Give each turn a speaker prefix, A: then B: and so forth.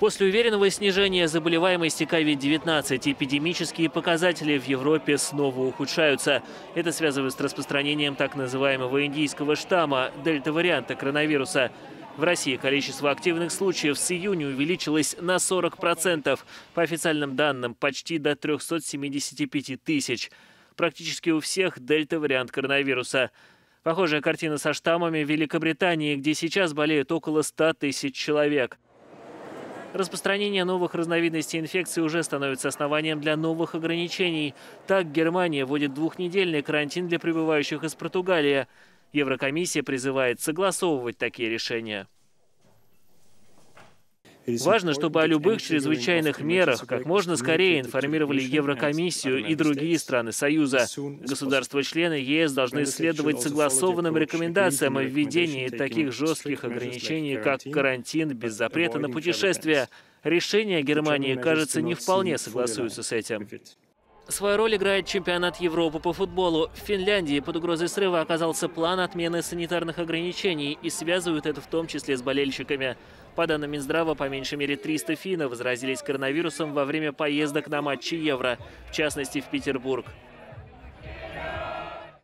A: После уверенного снижения заболеваемости COVID-19 эпидемические показатели в Европе снова ухудшаются. Это связано с распространением так называемого индийского штамма, дельта-варианта коронавируса. В России количество активных случаев с июня увеличилось на 40%, по официальным данным почти до 375 тысяч. Практически у всех дельта-вариант коронавируса. Похожая картина со штаммами в Великобритании, где сейчас болеют около 100 тысяч человек. Распространение новых разновидностей инфекции уже становится основанием для новых ограничений. Так, Германия вводит двухнедельный карантин для прибывающих из Португалии. Еврокомиссия призывает согласовывать такие решения. Важно, чтобы о любых чрезвычайных мерах как можно скорее информировали Еврокомиссию и другие страны Союза. Государства-члены ЕС должны следовать согласованным рекомендациям о введении таких жестких ограничений, как карантин без запрета на путешествия. Решения Германии, кажется, не вполне согласуются с этим. Свою роль играет чемпионат Европы по футболу. В Финляндии под угрозой срыва оказался план отмены санитарных ограничений и связывают это в том числе с болельщиками. По данным Минздрава, по меньшей мере 300 финнов заразились коронавирусом во время поездок на матчи Евро, в частности в Петербург.